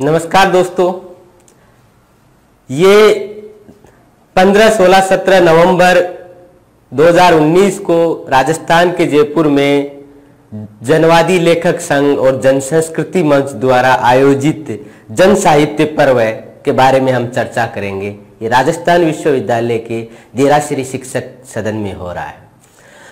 नमस्कार दोस्तों। ये 15, 16, 17 नवंबर 2019 को राजस्थान के जयपुर में जनवादी लेखक संघ और जन संस्कृति मंच द्वारा आयोजित जन साहित्य पर्व के बारे में हम चर्चा करेंगे। ये राजस्थान विश्वविद्यालय के देराश्री शिक्षक सदन में हो रहा है।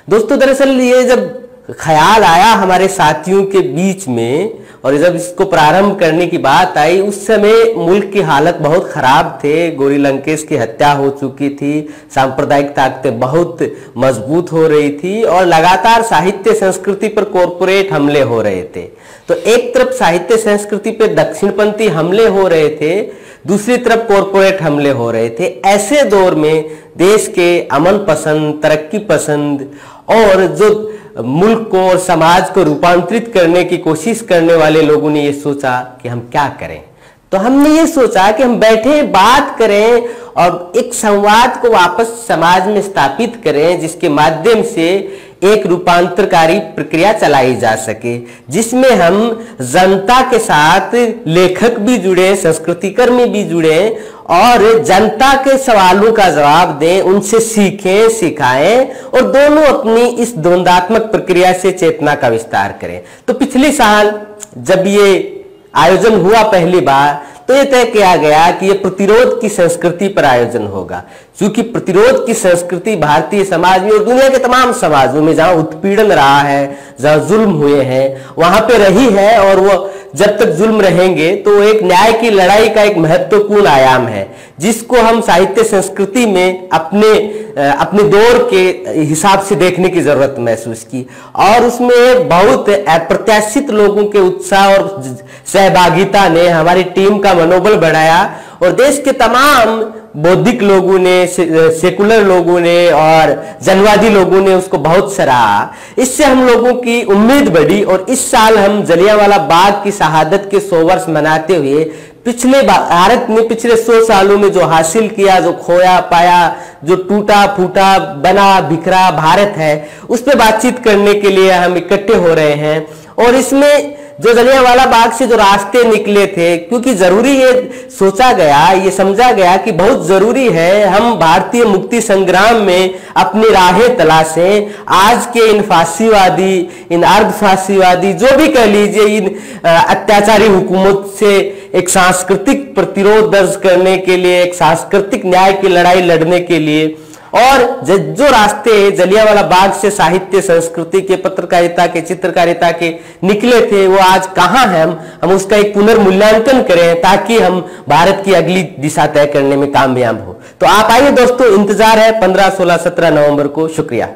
दोस्तों दरअसल ये जब ख्याल आया हमारे साथियों के बीच में और जब इसको प्रारंभ करने की बात आई, उस समय मुल्क की हालत बहुत खराब थे। गोरी लंकेश की हत्या हो चुकी थी, सांप्रदायिक ताकतें बहुत मज़बूत हो रही थी और लगातार साहित्य संस्कृति पर कॉरपोरेट हमले हो रहे थे। तो एक तरफ़ साहित्य संस्कृति पर दक्षिणपंथी हमले हो रहे थे, दूसरी तरफ़ कॉरपोरेट हमले हो रहे थे। ऐसे दौर में देश के अमन पसंद, तरक्की पसंद और जो मुल्क को और समाज को रूपांतरित करने की कोशिश करने वाले लोगों ने ये सोचा कि हम क्या करें। तो हमने ये सोचा कि हम बैठे, बात करें और एक संवाद को वापस समाज में स्थापित करें, जिसके माध्यम से एक रूपांतरकारी प्रक्रिया चलाई जा सके, जिसमें हम जनता के साथ लेखक भी जुड़े संस्कृति कर्मी भी जुड़े और जनता के सवालों का जवाब दें, उनसे सीखें, सिखाएँ और दोनों अपनी इस द्वंदात्मक प्रक्रिया से चेतना का विस्तार करें। तो पिछले साल जब ये आयोजन हुआ पहली बार तो यह तय किया गया कि यह प्रतिरोध की संस्कृति पर आयोजन होगा। क्योंकि प्रतिरोध की संस्कृति भारतीय समाज में और दुनिया के तमाम समाजों में जहाँ उत्पीड़न रहा है, जहाँ जुल्म हुए हैं, वहाँ पे रही है और वो जब तक जुल्म रहेंगे तो एक न्याय की लड़ाई का एक महत्वपूर्ण आयाम है। जिसको हम साहित्य संस्कृति में अपने अपने दौर के हिसाब से देखने की ज़रूरत महसूस की। और उसमें बहुत अप्रत्याशित लोगों के उत्साह और सहभागिता ने हमारी टीम का मनोबल बढ़ाया और देश के तमाम बौद्धिक लोगों ने सेकुलर लोगों ने और जनवादी लोगों ने उसको बहुत सराहा। इससे हम लोगों की उम्मीद बढ़ी और इस साल हम जलियावाला बाग की शहादत के सौ वर्ष मनाते हुए पिछले भारत ने पिछले सौ सालों में जो हासिल किया, जो खोया, पाया, जो टूटा, फूटा, बना, बिखरा भारत है, उस पर बातचीत करने के लिए हम इकट्ठे हो रहे हैं। और इसमें जो जलियावाला बाग से जो रास्ते निकले थे, क्योंकि ज़रूरी ये सोचा गया, ये समझा गया कि बहुत ज़रूरी है हम भारतीय मुक्ति संग्राम में अपनी राहें तलाशें। आज के इन फांसीवादी, इन अर्ध फांसीवादी, जो भी कह लीजिए, इन अत्याचारी हुकूमत से एक सांस्कृतिक प्रतिरोध दर्ज करने के लिए, एक सांस्कृतिक न्याय की लड़ाई लड़ने के लिए और जो रास्ते जलियावाला बाग से साहित्य, संस्कृति के, पत्रकारिता के, चित्रकारिता के निकले थे, वो आज कहाँ है हम? हम उसका एक पुनर्मूल्यांकन करें ताकि हम भारत की अगली दिशा तय करने में कामयाब हो। तो आप आइए दोस्तों, इंतज़ार है पंद्रह, सोलह, सत्रह नवंबर को। शुक्रिया।